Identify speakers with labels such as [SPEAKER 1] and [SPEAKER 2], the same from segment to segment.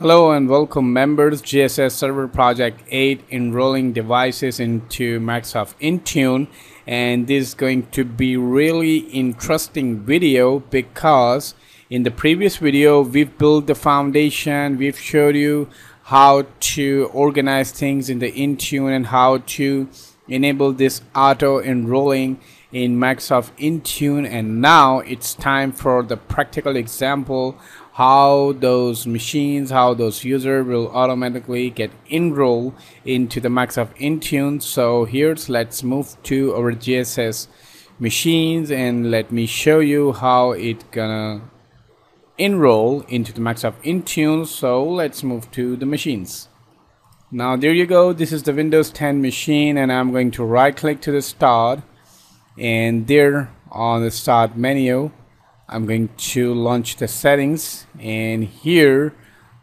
[SPEAKER 1] Hello and welcome members. JSS Server Project 8 enrolling devices into Microsoft Intune. And this is going to be really interesting video because in the previous video we've built the foundation. We've showed you how to organize things in the Intune and how to enable this auto enrolling in Microsoft Intune. And now it's time for the practical example how those machines, how those users will automatically get enrolled into the Microsoft Intune. So here's let's move to our JSS machines and let me show you how it gonna enroll into the Microsoft Intune. So let's move to the machines. Now there you go. This is the Windows 10 machine and I'm going to right click to the start and there on the start menu I'm going to launch the settings and here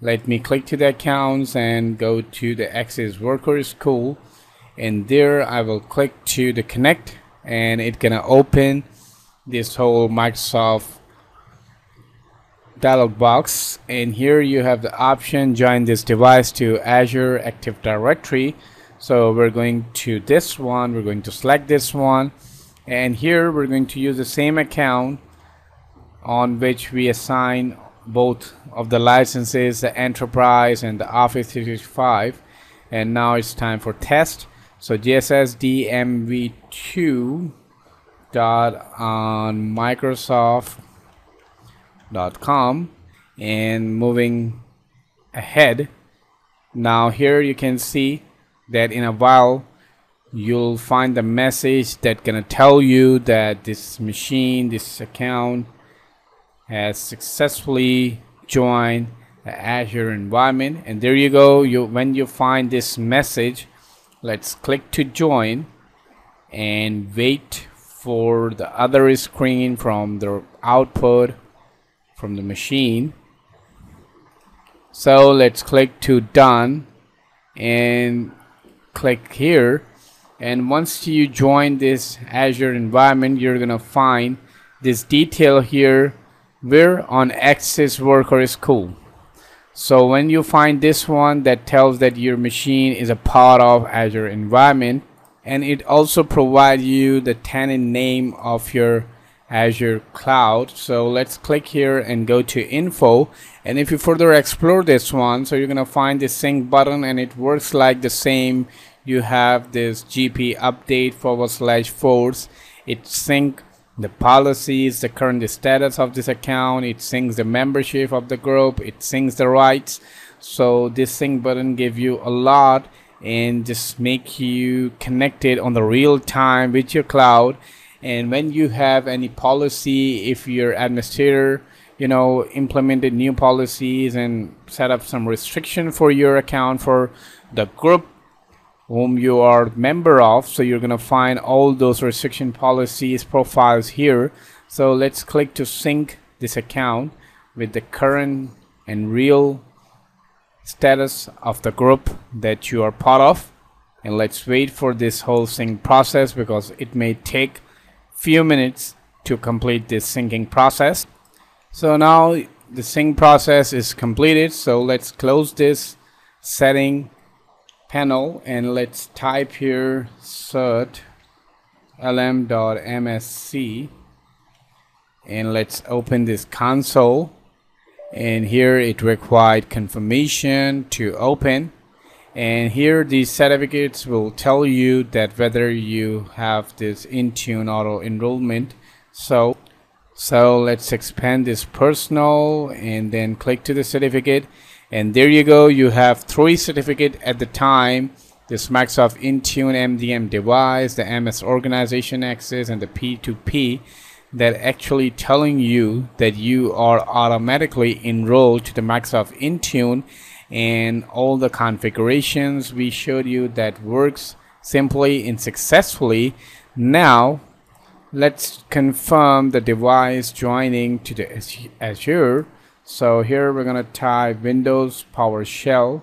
[SPEAKER 1] let me click to the accounts and go to the access work or school. And there I will click to the connect and it's gonna open this whole Microsoft dialog box. And here you have the option join this device to Azure Active Directory. So we're going to this one we're going to select this one. And here we're going to use the same account on which we assign both of the licenses the enterprise and the office 365 and now it's time for test. So jssdmv2 dot um, on microsoft.com and moving ahead now here you can see that in a while you'll find the message that gonna tell you that this machine this account has successfully joined the Azure environment. And there you go. You when you find this message let's click to join and wait for the other screen from the output from the machine. So let's click to done and click here. And once you join this Azure environment you're gonna find this detail here we're on access work or school so when you find this one that tells that your machine is a part of Azure environment and it also provides you the tenant name of your Azure cloud. So let's click here and go to info. And if you further explore this one so you're gonna find the sync button and it works like the same. You have this gp update forward slash force. It sync the policies, the current status of this account, it syncs the membership of the group, it syncs the rights. So this sync button give you a lot and just make you connected on the real time with your cloud. And when you have any policy, if your administrator, you know, implemented new policies and set up some restriction for your account for the group whom you are member of so you're gonna find all those restriction policies profiles here. So let's click to sync this account with the current and real status of the group that you are part of. And let's wait for this whole sync process because it may take few minutes to complete this syncing process. So now the sync process is completed so let's close this setting panel and let's type here cert lm.msc and let's open this console. And here it required confirmation to open. And here these certificates will tell you that whether you have this Intune auto enrollment. So so let's expand this personal and then click to the certificate and there you go you have three certificate at the time. This Microsoft Intune MDM device the MS organization access and the P2P that actually telling you that you are automatically enrolled to the Microsoft Intune. And all the configurations we showed you that works simply and successfully. Now let's confirm the device joining to the Azure so here we're gonna type Windows PowerShell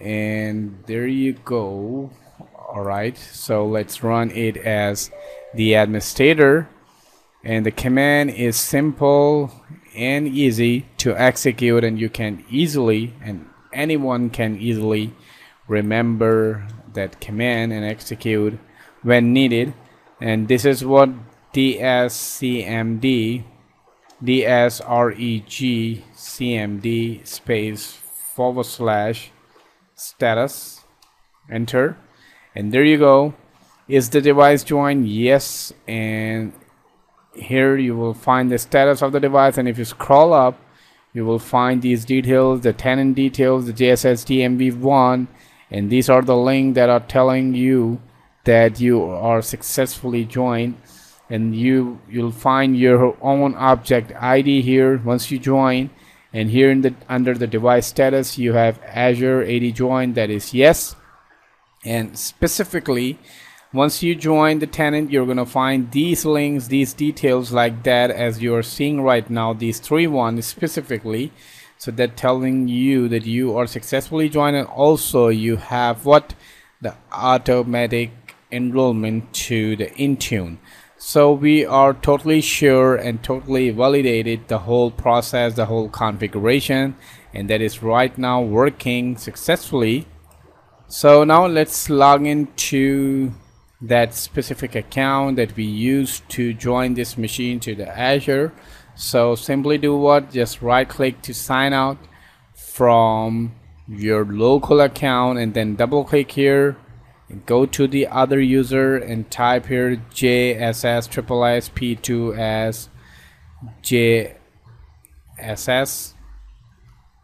[SPEAKER 1] and there you go. Alright so let's run it as the administrator. And the command is simple and easy to execute and you can easily and anyone can easily remember that command and execute when needed. And this is what dscmd dsreg cmd space forward slash status enter. And there you go. Is the device joined? Yes. And here you will find the status of the device. And if you scroll up you will find these details the tenant details the JSS DMV1 and these are the link that are telling you that you are successfully joined and you you'll find your own object ID here once you join. And here in the under the device status you have Azure AD join that is yes. And specifically once you join the tenant you're gonna find these links these details like that as you're seeing right now these three ones specifically. So that telling you that you are successfully joined and also you have what? The automatic enrollment to the Intune so we are totally sure and totally validated the whole process the whole configuration and that is right now working successfully. So now let's log into that specific account that we used to join this machine to the Azure. So simply do what? Just right click to sign out from your local account and then double click here and go to the other user and type here JSS triple P2S JSS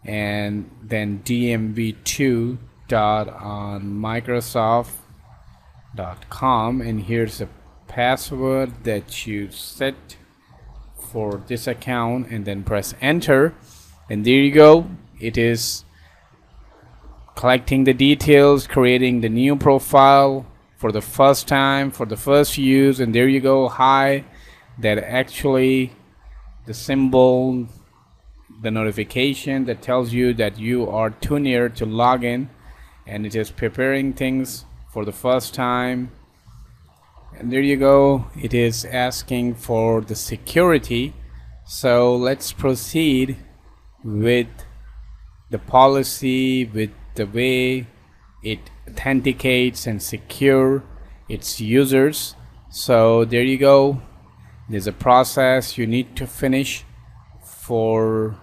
[SPEAKER 1] and then DMV2 dot on Microsoft com. And here's a password that you set for this account and then press enter. And there you go. It is collecting the details creating the new profile for the first time for the first use and there you go hi that actually the symbol the notification that tells you that you are too near to login and it is preparing things for the first time. And there you go it is asking for the security. So let's proceed with the policy with the way it authenticates and secure its users. So there you go. There's a process you need to finish for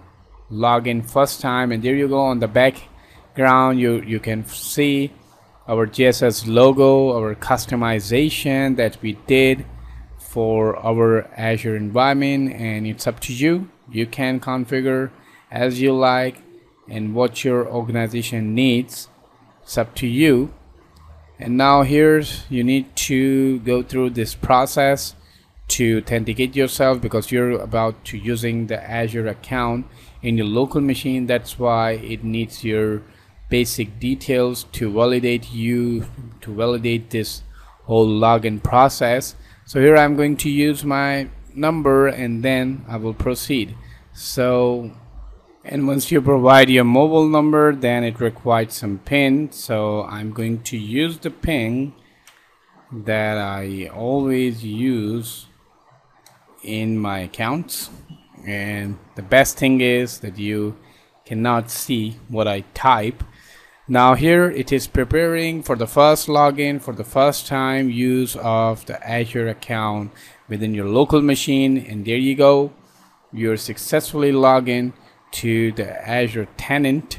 [SPEAKER 1] login first time. And there you go on the background. You you can see our JSS logo, our customization that we did for our Azure environment. And it's up to you. You can configure as you like and what your organization needs. It's up to you. And now here's you need to go through this process to authenticate yourself because you're about to using the Azure account in your local machine. That's why it needs your basic details to validate you to validate this whole login process so here I'm going to use my number and then I will proceed so and once you provide your mobile number then it requires some pin. So I'm going to use the pin that I always use in my accounts. And the best thing is that you cannot see what I type. Now here it is preparing for the first login for the first time use of the Azure account within your local machine. And there you go. You're successfully logged in to the Azure tenant.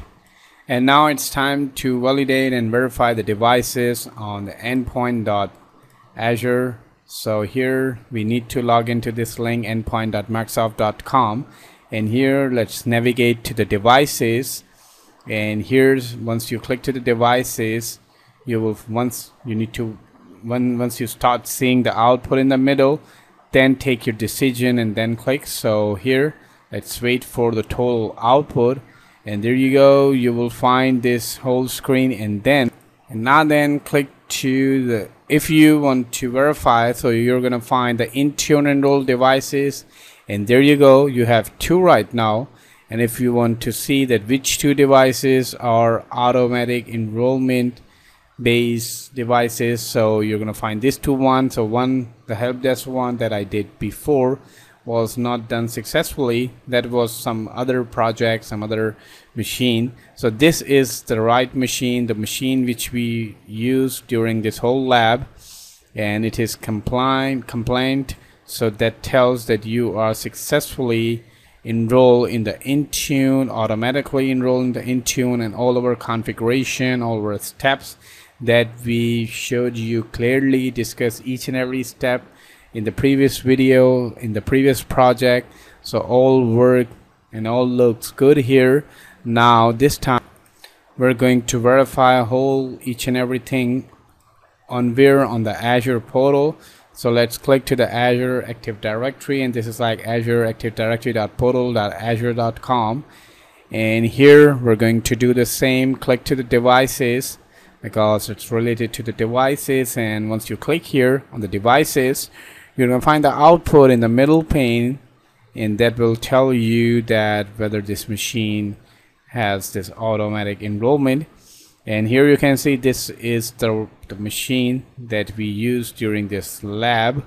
[SPEAKER 1] And now it's time to validate and verify the devices on the endpoint.azure so here we need to log into this link endpoint.microsoft.com and here let's navigate to the devices. And here's once you click to the devices you will once you need to when once you start seeing the output in the middle then take your decision and then click. So here let's wait for the total output. And there you go. You will find this whole screen and then and now then click to the if you want to verify so you're gonna find the Intune enrolled devices. And there you go. You have two right now. And if you want to see that which two devices are automatic enrollment based devices so you're gonna find these two ones so one the help desk one that I did before was not done successfully that was some other project some other machine. So this is the right machine the machine which we used during this whole lab. And it is compliant compliant so that tells that you are successfully enroll in the Intune automatically enroll in the Intune and all our configuration all our steps that we showed you clearly discuss each and every step in the previous video in the previous project. So all work and all looks good here. Now this time we're going to verify a whole each and everything on where on the Azure portal. So let's click to the Azure Active Directory and this is like Azure Active Directory.portal.azure.com and here we're going to do the same click to the devices because it's related to the devices. And once you click here on the devices you're going to find the output in the middle pane and that will tell you that whether this machine has this automatic enrollment. And here you can see this is the, the machine that we used during this lab.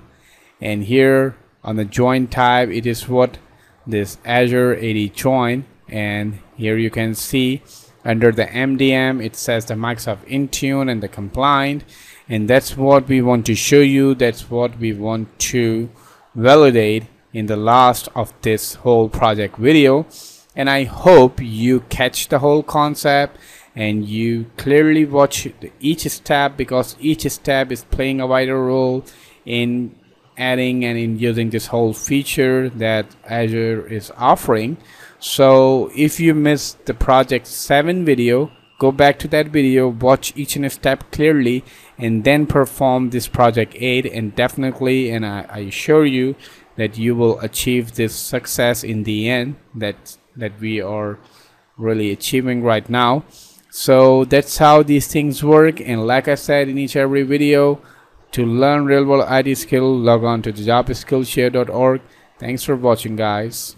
[SPEAKER 1] And here on the join type it is what this Azure AD join. And here you can see under the MDM it says the Microsoft Intune and the compliant and that's what we want to show you that's what we want to validate in the last of this whole project video. And I hope you catch the whole concept and you clearly watch each step because each step is playing a vital role in adding and in using this whole feature that Azure is offering. So if you missed the project 7 video go back to that video watch each and a step clearly and then perform this project 8 and definitely and I, I assure you that you will achieve this success in the end that that we are really achieving right now. So that's how these things work and like I said in each every video to learn real world IT skill log on to the jobskillshare.org thanks for watching guys